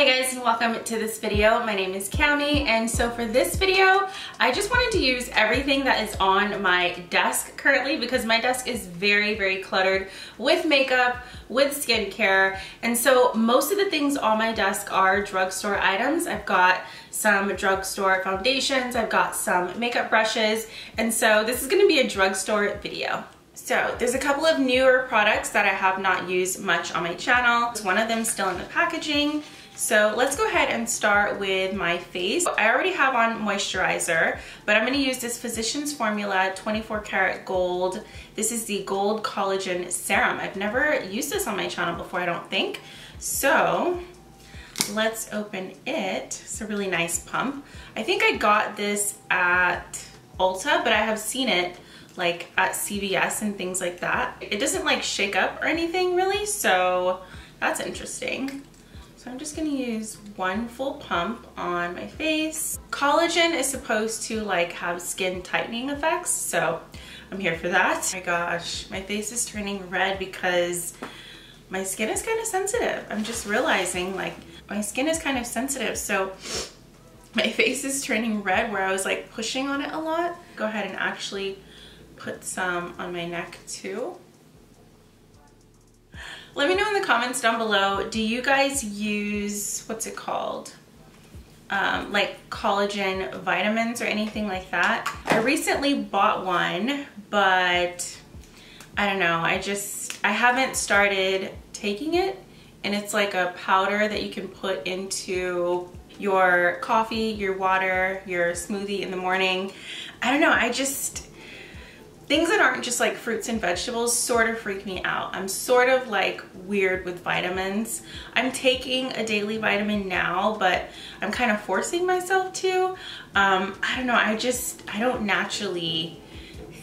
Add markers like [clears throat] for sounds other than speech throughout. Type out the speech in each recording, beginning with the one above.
Hey guys and welcome to this video. My name is Cami and so for this video I just wanted to use everything that is on my desk currently because my desk is very very cluttered with makeup, with skincare and so most of the things on my desk are drugstore items. I've got some drugstore foundations, I've got some makeup brushes and so this is going to be a drugstore video. So there's a couple of newer products that I have not used much on my channel. One of them still in the packaging so let's go ahead and start with my face. I already have on moisturizer, but I'm gonna use this Physicians Formula 24 karat gold. This is the gold collagen serum. I've never used this on my channel before, I don't think. So let's open it. It's a really nice pump. I think I got this at Ulta, but I have seen it like at CVS and things like that. It doesn't like shake up or anything really, so that's interesting. So I'm just gonna use one full pump on my face. Collagen is supposed to like have skin tightening effects, so I'm here for that. Oh my gosh, my face is turning red because my skin is kind of sensitive. I'm just realizing like my skin is kind of sensitive, so my [laughs] face is turning red where I was like pushing on it a lot. Go ahead and actually put some on my neck too. Let me know in the comments down below, do you guys use, what's it called? Um, like collagen vitamins or anything like that. I recently bought one, but I don't know, I just, I haven't started taking it and it's like a powder that you can put into your coffee, your water, your smoothie in the morning. I don't know, I just, things that aren't just like fruits and vegetables sort of freak me out. I'm sort of like weird with vitamins. I'm taking a daily vitamin now, but I'm kind of forcing myself to. Um, I don't know, I just, I don't naturally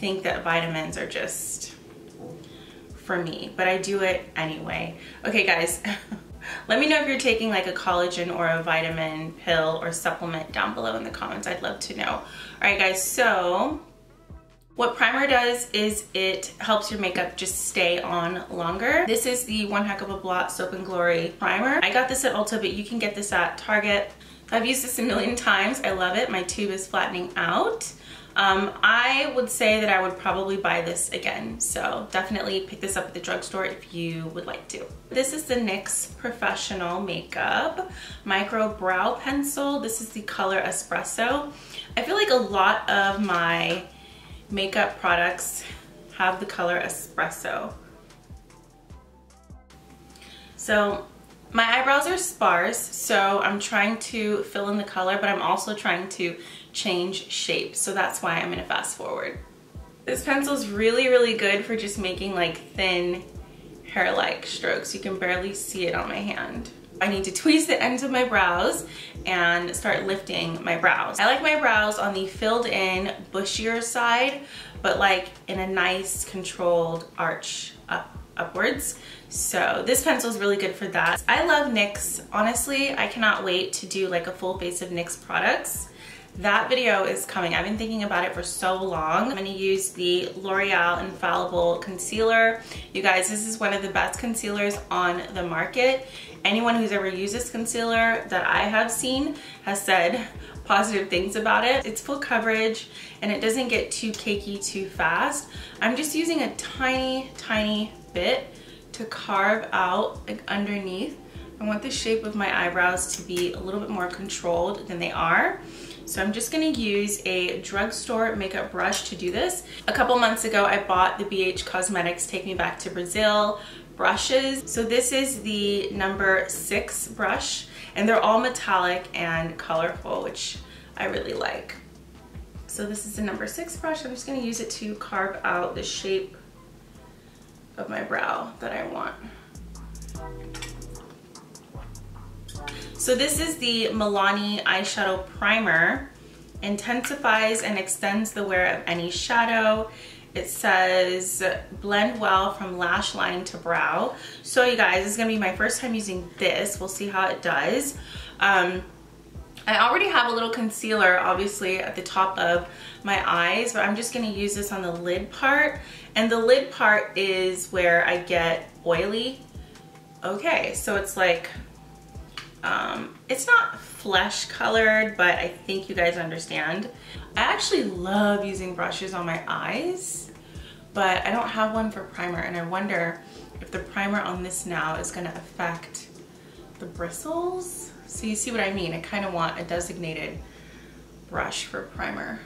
think that vitamins are just for me, but I do it anyway. Okay guys, [laughs] let me know if you're taking like a collagen or a vitamin pill or supplement down below in the comments. I'd love to know. All right guys, so what primer does is it helps your makeup just stay on longer. This is the One Heck of a Blot Soap and Glory primer. I got this at Ulta, but you can get this at Target. I've used this a million times. I love it. My tube is flattening out. Um, I would say that I would probably buy this again. So definitely pick this up at the drugstore if you would like to. This is the NYX Professional Makeup Micro Brow Pencil. This is the color Espresso. I feel like a lot of my makeup products have the color espresso. So my eyebrows are sparse, so I'm trying to fill in the color, but I'm also trying to change shape. So that's why I'm gonna fast forward. This pencil is really, really good for just making like thin hair-like strokes. You can barely see it on my hand. I need to tweeze the ends of my brows and start lifting my brows. I like my brows on the filled in bushier side, but like in a nice controlled arch up upwards. So this pencil is really good for that. I love NYX. Honestly, I cannot wait to do like a full face of NYX products. That video is coming. I've been thinking about it for so long. I'm gonna use the L'Oreal Infallible Concealer. You guys, this is one of the best concealers on the market. Anyone who's ever used this concealer that I have seen has said positive things about it. It's full coverage and it doesn't get too cakey too fast. I'm just using a tiny, tiny bit to carve out like underneath. I want the shape of my eyebrows to be a little bit more controlled than they are. So I'm just gonna use a drugstore makeup brush to do this. A couple months ago, I bought the BH Cosmetics Take Me Back to Brazil brushes. So this is the number six brush and they're all metallic and colorful, which I really like. So this is the number six brush. I'm just gonna use it to carve out the shape of my brow that I want. So this is the Milani eyeshadow primer. Intensifies and extends the wear of any shadow. It says blend well from lash line to brow. So you guys, this is gonna be my first time using this. We'll see how it does. Um, I already have a little concealer obviously at the top of my eyes, but I'm just gonna use this on the lid part. And the lid part is where I get oily. Okay, so it's like Um, it's not flesh colored, but I think you guys understand. I actually love using brushes on my eyes, but I don't have one for primer and I wonder if the primer on this now is gonna affect the bristles. So you see what I mean? I kind of want a designated brush for primer.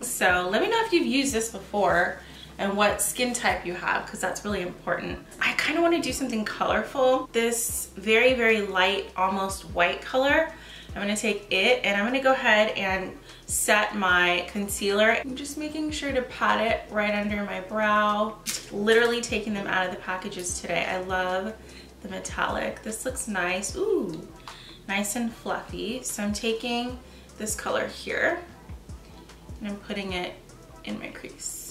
So let me know if you've used this before and what skin type you have because that's really important. I kind of want to do something colorful. This very, very light, almost white color, I'm going to take it and I'm going to go ahead and set my concealer. I'm just making sure to pat it right under my brow. Literally taking them out of the packages today. I love the metallic. This looks nice. Ooh, nice and fluffy. So I'm taking this color here and I'm putting it in my crease.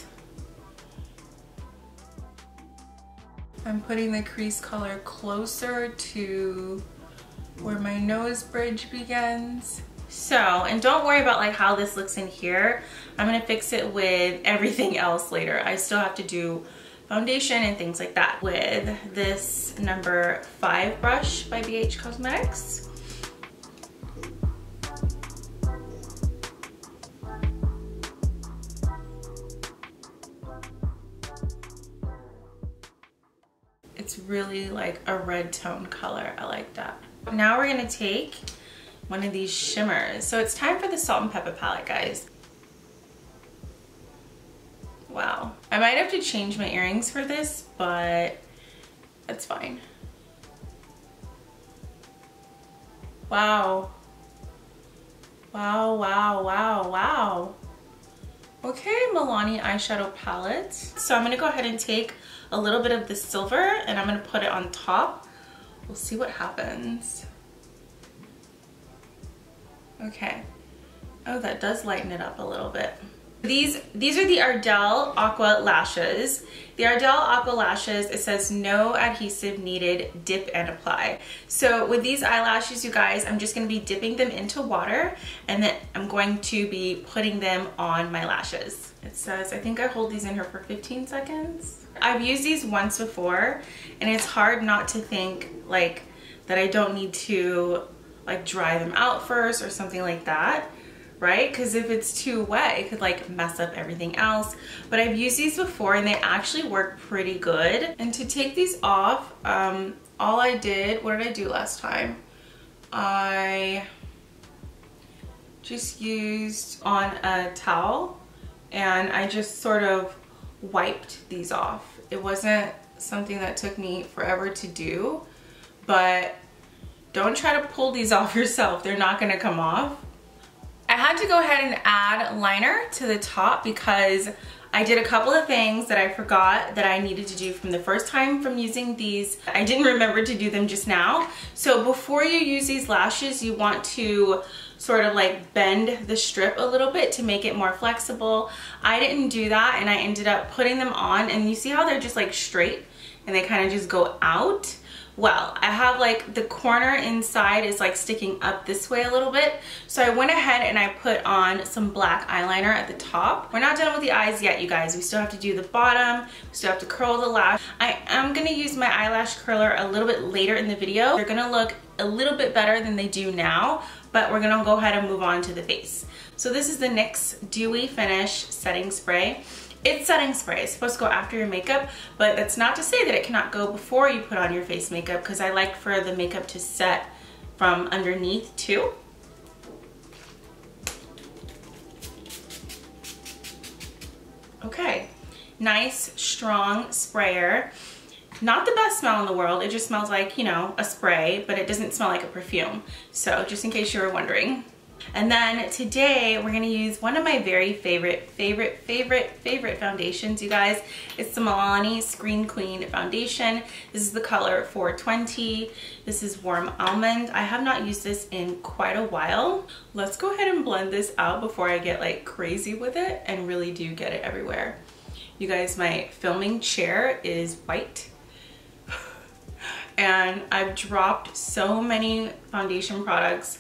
I'm putting the crease color closer to where my nose bridge begins. So, and don't worry about like how this looks in here. I'm gonna fix it with [laughs] everything else later. I still have to do foundation and things like that with this number five brush by BH Cosmetics. It's really like a red tone color. I like that. Now we're gonna take one of these shimmers. So it's time for the salt and pepper palette, guys. Wow. I might have to change my earrings for this, but that's fine. Wow. Wow, wow, wow, wow. Okay, Milani eyeshadow palette. So I'm gonna go ahead and take a little bit of the silver and I'm gonna put it on top. We'll see what happens. Okay. Oh, that does lighten it up a little bit. These, these are the Ardell Aqua Lashes. The Ardell Aqua Lashes, it says no adhesive needed, dip and apply. So with these eyelashes, you guys, I'm just gonna be dipping them into water and then I'm going to be putting them on my lashes. It says, I think I hold these in here for 15 seconds. I've used these once before and it's hard not to think like that I don't need to like dry them out first or something like that right? Because if it's too wet, it could like mess up everything else. But I've used these before and they actually work pretty good. And to take these off, um, all I did, what did I do last time? I just used on a towel and I just sort of wiped these off. It wasn't something that took me forever to do, but don't try to pull these [laughs] off yourself. They're not gonna come off. Had to go ahead and add liner to the top because I did a couple of things that I forgot that I needed to do from the first time from using these. I didn't remember to do them just now. So before you use these lashes, you want to sort of like bend the strip a little bit to make it more flexible. I didn't do that and I ended up putting them on and you see how they're just like straight and they kind of just go out well. I have like the corner inside is like sticking up this way a little bit. So I went ahead and I put on some black eyeliner at the top. We're not done with the eyes yet, you guys. We still have to do the bottom. We still have to curl the lash. I am gonna use my eyelash curler a little bit later in the video. They're gonna look a little bit better than they do now, but we're gonna go ahead and move on to the face. So this is the NYX Dewy Finish Setting Spray. It's setting spray. It's supposed to go after your makeup, but that's not to say that it cannot go before you put on your face makeup because I like for the makeup to set from underneath too. Okay, nice, strong sprayer. Not the best smell in the world. It just smells like, you know, a spray, but it doesn't smell like a perfume. So just in case you were wondering. And then today we're gonna use one of my very favorite, favorite, favorite, favorite foundations, you guys. It's the Milani Screen Queen Foundation. This is the color 420. This is Warm Almond. I have not used this in quite a while. Let's go ahead and blend this out before I get like crazy with it and really do get it everywhere. You guys, my filming chair is white [sighs] and I've dropped so many foundation products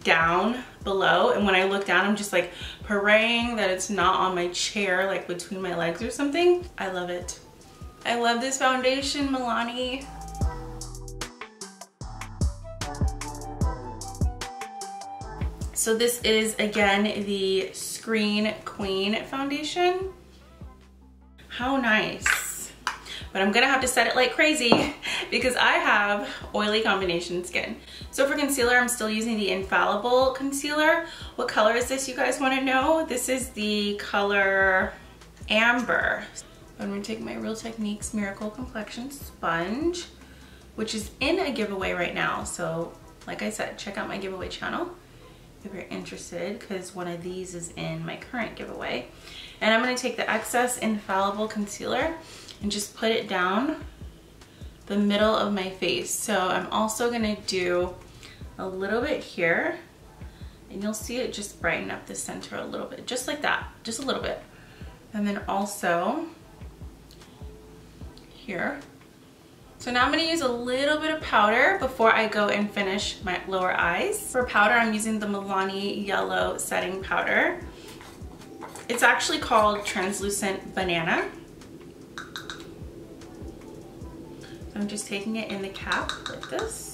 down below and when I look down I'm just like praying that it's not on my chair like between my legs or something. I love it. I love this foundation Milani. So this is, again, the Screen Queen Foundation. How nice. But I'm gonna have to set it like crazy [laughs] because I have oily combination skin. So for concealer, I'm still using the Infallible concealer. What color is this, you guys wanna know? This is the color Amber. I'm gonna take my Real Techniques Miracle Complexion Sponge, which is in a giveaway right now. So like I said, check out my giveaway channel if you're interested because one of these is in my current giveaway. And I'm gonna take the excess Infallible Concealer and just put it down the middle of my face. So I'm also gonna do a little bit here and you'll see it just brighten up the center a little bit, just like that, just a little bit. And then also here. So now I'm gonna use a little bit of powder before I go and finish my lower eyes. For powder, I'm using the Milani Yellow Setting Powder. It's actually called Translucent Banana. I'm just taking it in the cap like this.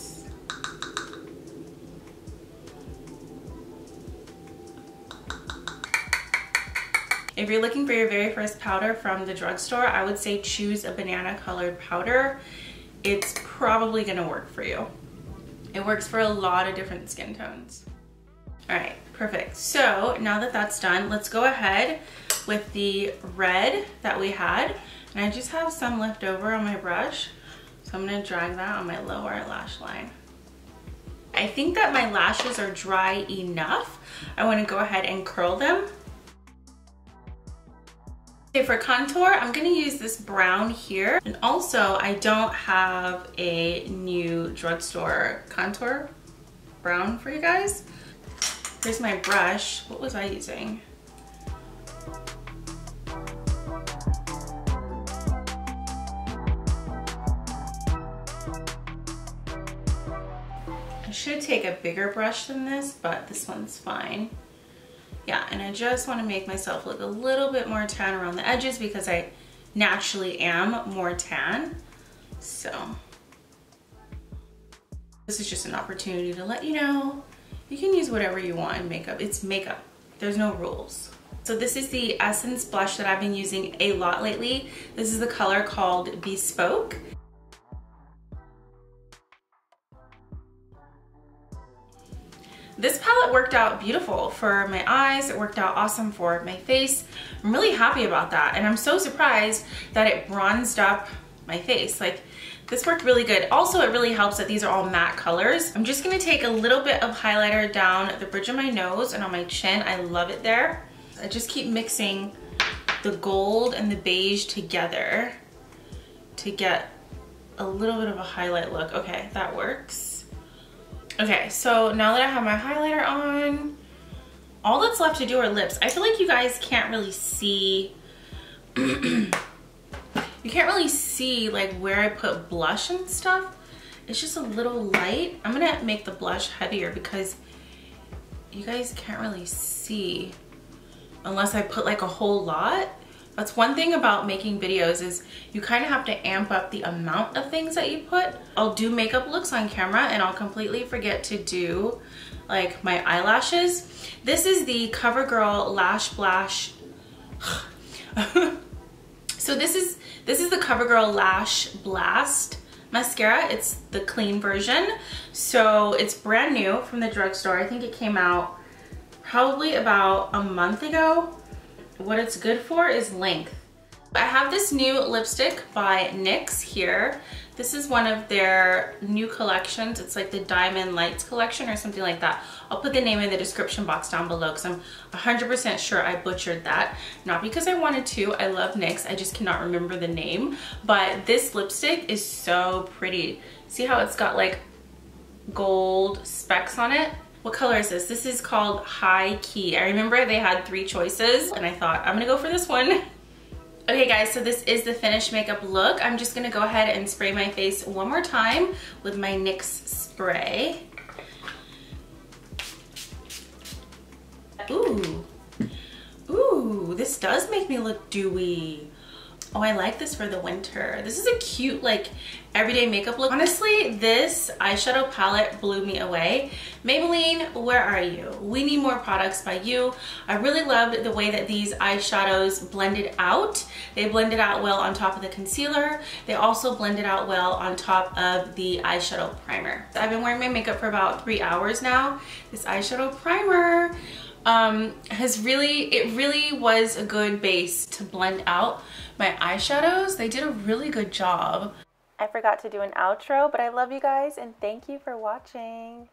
If you're looking for your very first powder from the drugstore, I would say choose a banana colored powder. It's probably gonna work for you. It works for a lot of different skin tones. All right, perfect. So now that that's done, let's go ahead with the red that we had. And I just have some left over on my brush. So I'm gonna drag that on my lower lash line. I think that my lashes are dry enough. I wanna go ahead and curl them. Okay, for contour, I'm gonna use this brown here. And also, I don't have a new drugstore contour brown for you guys. Here's my brush. What was I using? I should take a bigger brush than this, but this one's fine. Yeah, and I just wanna make myself look a little bit more tan around the edges because I naturally am more tan. So, this is just an opportunity to let you know you can use whatever you want in makeup. It's makeup. There's no rules. So this is the Essence blush that I've been using a lot lately. This is the color called Bespoke. This palette worked out beautiful for my eyes. It worked out awesome for my face. I'm really happy about that. And I'm so surprised that it bronzed up my face. Like this worked really good. Also, it really helps that these are all matte colors. I'm just gonna take a little bit of highlighter down the bridge of my nose and on my chin. I love it there. I just keep mixing the gold and the beige together to get a little bit of a highlight look. Okay, that works. Okay, so now that I have my highlighter on, all that's left to do are lips. I feel like you guys can't really see, [clears throat] you can't really see like where I put blush and stuff. It's just a little light. I'm gonna make the blush heavier because you guys can't really see unless I put like a whole lot. That's one thing about making videos is you kind of have to amp up the amount of things that you put. I'll do makeup looks on camera and I'll completely forget to do like my eyelashes. This is the CoverGirl Lash Blash. [sighs] so this is this is the CoverGirl Lash Blast mascara. It's the clean version. So it's brand new from the drugstore. I think it came out probably about a month ago what it's good for is length. I have this new lipstick by NYX here. This is one of their new collections. It's like the Diamond Lights collection or something like that. I'll put the name in the description box down below because I'm 100% sure I butchered that. Not because I wanted to, I love NYX, I just cannot remember the name. But this lipstick is so pretty. See how it's got like gold specks on it? What color is this? This is called High Key. I remember they had three choices and I thought, I'm gonna go for this one. [laughs] Okay guys, so this is the finished makeup look. I'm just gonna go ahead and spray my face one more time with my NYX spray. Ooh, ooh, this does make me look dewy. Oh, I like this for the winter. This is a cute, like, everyday makeup look. Honestly, this eyeshadow palette blew me away. Maybelline, where are you? We need more products by you. I really loved the way that these eyeshadows blended out. They blended out well on top of the concealer. They also blended out well on top of the eyeshadow primer. I've been wearing my makeup for about three hours now. This eyeshadow primer um, has really, it really was a good base to blend out my eyeshadows. They did a really good job. I forgot to do an outro, but I love you guys and thank you for watching.